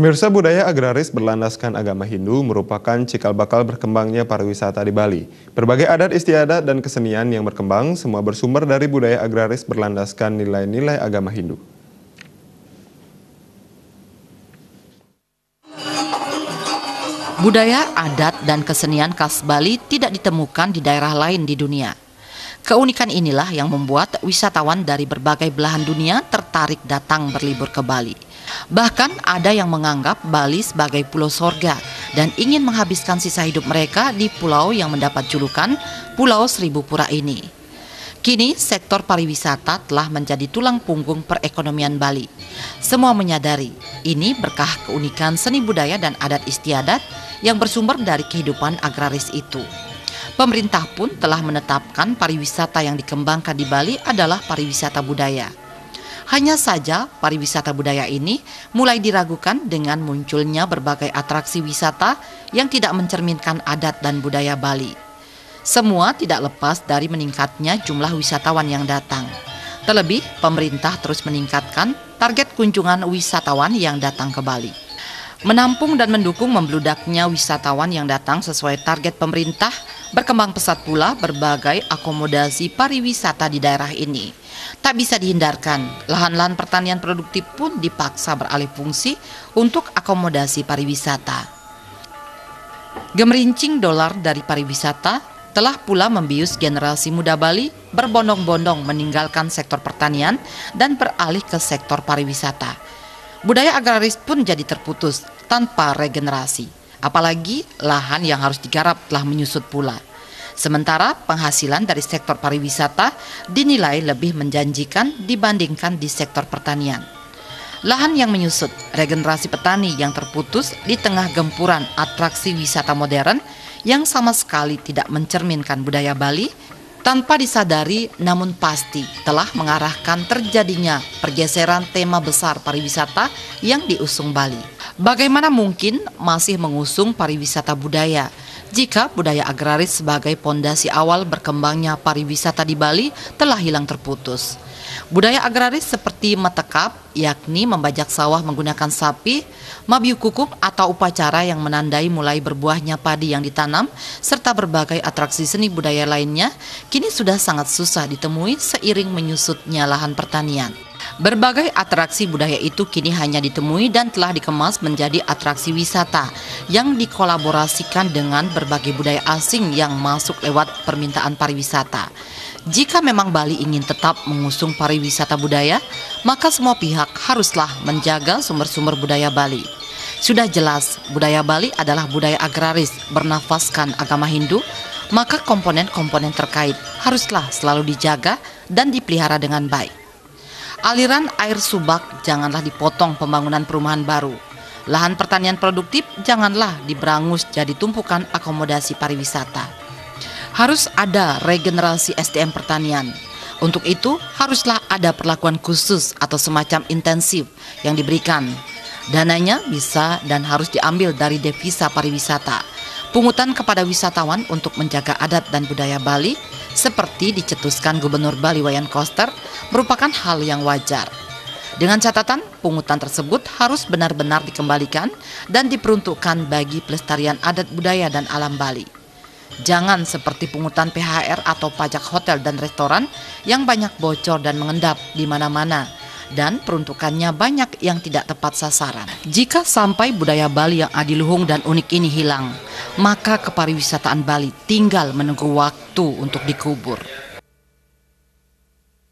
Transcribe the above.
Pemirsa budaya agraris berlandaskan agama Hindu merupakan cikal bakal berkembangnya pariwisata di Bali. Berbagai adat istiadat dan kesenian yang berkembang semua bersumber dari budaya agraris berlandaskan nilai-nilai agama Hindu. Budaya, adat, dan kesenian khas Bali tidak ditemukan di daerah lain di dunia. Keunikan inilah yang membuat wisatawan dari berbagai belahan dunia tertarik datang berlibur ke Bali. Bahkan ada yang menganggap Bali sebagai pulau sorga dan ingin menghabiskan sisa hidup mereka di pulau yang mendapat julukan Pulau Seribu Pura ini. Kini sektor pariwisata telah menjadi tulang punggung perekonomian Bali. Semua menyadari ini berkah keunikan seni budaya dan adat istiadat yang bersumber dari kehidupan agraris itu. Pemerintah pun telah menetapkan pariwisata yang dikembangkan di Bali adalah pariwisata budaya. Hanya saja pariwisata budaya ini mulai diragukan dengan munculnya berbagai atraksi wisata yang tidak mencerminkan adat dan budaya Bali. Semua tidak lepas dari meningkatnya jumlah wisatawan yang datang. Terlebih, pemerintah terus meningkatkan target kunjungan wisatawan yang datang ke Bali. Menampung dan mendukung membludaknya wisatawan yang datang sesuai target pemerintah, berkembang pesat pula berbagai akomodasi pariwisata di daerah ini. Tak bisa dihindarkan, lahan-lahan pertanian produktif pun dipaksa beralih fungsi untuk akomodasi pariwisata. Gemerincing dolar dari pariwisata telah pula membius generasi muda Bali berbondong-bondong meninggalkan sektor pertanian dan beralih ke sektor pariwisata. Budaya agraris pun jadi terputus tanpa regenerasi, apalagi lahan yang harus digarap telah menyusut pula. Sementara penghasilan dari sektor pariwisata dinilai lebih menjanjikan dibandingkan di sektor pertanian. Lahan yang menyusut, regenerasi petani yang terputus di tengah gempuran atraksi wisata modern yang sama sekali tidak mencerminkan budaya Bali tanpa disadari namun pasti telah mengarahkan terjadinya pergeseran tema besar pariwisata yang diusung Bali. Bagaimana mungkin masih mengusung pariwisata budaya jika budaya agraris sebagai pondasi awal berkembangnya pariwisata di Bali telah hilang terputus. Budaya agraris seperti metekap, yakni membajak sawah menggunakan sapi, mabiu kukup atau upacara yang menandai mulai berbuahnya padi yang ditanam, serta berbagai atraksi seni budaya lainnya, kini sudah sangat susah ditemui seiring menyusutnya lahan pertanian. Berbagai atraksi budaya itu kini hanya ditemui dan telah dikemas menjadi atraksi wisata yang dikolaborasikan dengan berbagai budaya asing yang masuk lewat permintaan pariwisata. Jika memang Bali ingin tetap mengusung pariwisata budaya, maka semua pihak haruslah menjaga sumber-sumber budaya Bali. Sudah jelas, budaya Bali adalah budaya agraris bernafaskan agama Hindu, maka komponen-komponen terkait haruslah selalu dijaga dan dipelihara dengan baik. Aliran air subak janganlah dipotong pembangunan perumahan baru. Lahan pertanian produktif janganlah diberangus jadi tumpukan akomodasi pariwisata. Harus ada regenerasi SDM pertanian. Untuk itu haruslah ada perlakuan khusus atau semacam intensif yang diberikan. Dananya bisa dan harus diambil dari devisa pariwisata. Pungutan kepada wisatawan untuk menjaga adat dan budaya Bali seperti dicetuskan Gubernur Bali Wayan Koster merupakan hal yang wajar. Dengan catatan, pungutan tersebut harus benar-benar dikembalikan dan diperuntukkan bagi pelestarian adat budaya dan alam Bali. Jangan seperti pungutan PHR atau pajak hotel dan restoran yang banyak bocor dan mengendap di mana-mana dan peruntukannya banyak yang tidak tepat sasaran. Jika sampai budaya Bali yang adiluhung dan unik ini hilang, maka kepariwisataan Bali tinggal menunggu waktu untuk dikubur.